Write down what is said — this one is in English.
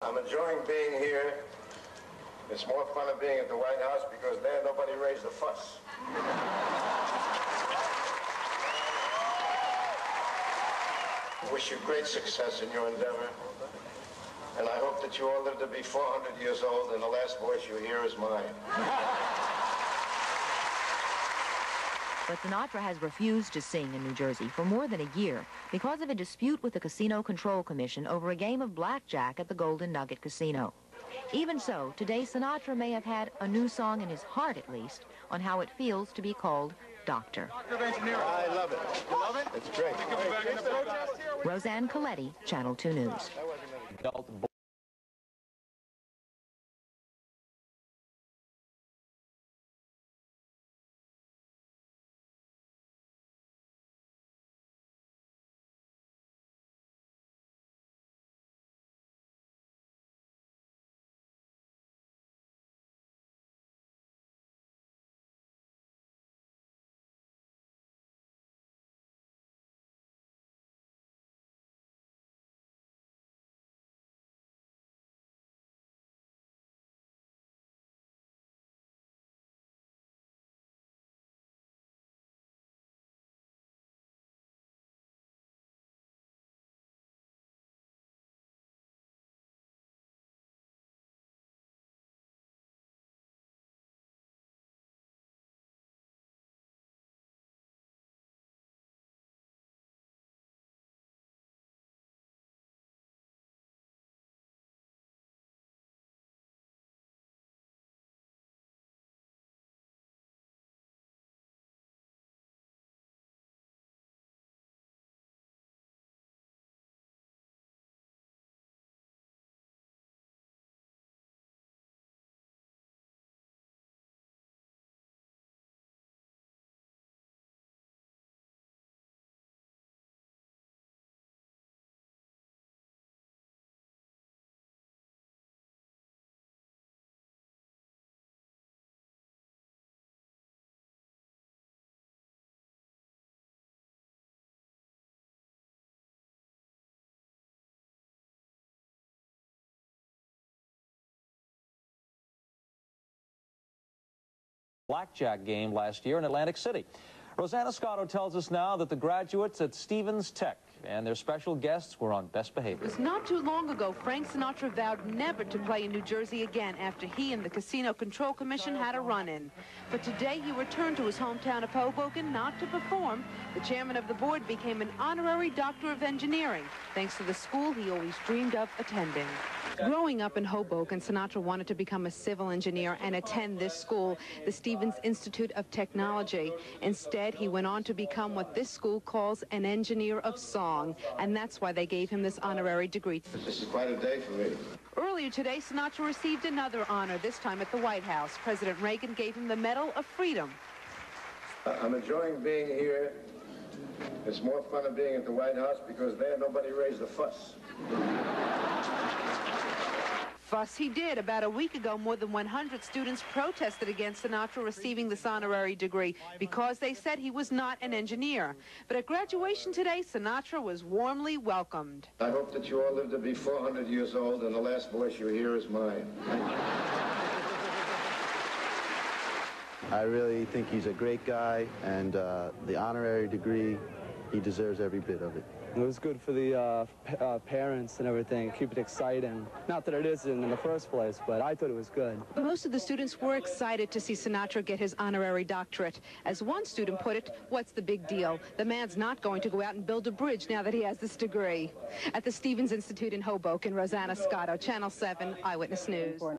I'm enjoying being here. It's more fun than being at the White House because there nobody raised a fuss. I wish you great success in your endeavor. And I hope that you all live to be 400 years old and the last voice you hear is mine. But Sinatra has refused to sing in New Jersey for more than a year because of a dispute with the Casino Control Commission over a game of blackjack at the Golden Nugget Casino. Even so, today Sinatra may have had a new song in his heart, at least, on how it feels to be called Doctor. Doctor of Engineering. I love it. You love it? It's great. Roseanne Colletti, Channel 2 News. Blackjack game last year in Atlantic City. Rosanna Scotto tells us now that the graduates at Stevens Tech and their special guests were on best behavior. It was not too long ago Frank Sinatra vowed never to play in New Jersey again after he and the Casino Control Commission had a run-in. But today he returned to his hometown of Hoboken not to perform. The chairman of the board became an honorary doctor of engineering, thanks to the school he always dreamed of attending. Growing up in Hoboken, Sinatra wanted to become a civil engineer and attend this school, the Stevens Institute of Technology. Instead, he went on to become what this school calls an engineer of song, and that's why they gave him this honorary degree. This is quite a day for me. Earlier today, Sinatra received another honor, this time at the White House. President Reagan gave him the Medal of Freedom. I'm enjoying being here. It's more fun than being at the White House because there nobody raised a fuss fuss he did. About a week ago, more than 100 students protested against Sinatra receiving this honorary degree because they said he was not an engineer. But at graduation today, Sinatra was warmly welcomed. I hope that you all live to be 400 years old and the last voice you hear is mine. I really think he's a great guy, and uh, the honorary degree, he deserves every bit of it. It was good for the uh, uh, parents and everything, keep it exciting. Not that it isn't in the first place, but I thought it was good. Most of the students were excited to see Sinatra get his honorary doctorate. As one student put it, what's the big deal? The man's not going to go out and build a bridge now that he has this degree. At the Stevens Institute in Hoboken, Rosanna Scotto, Channel 7 Eyewitness News.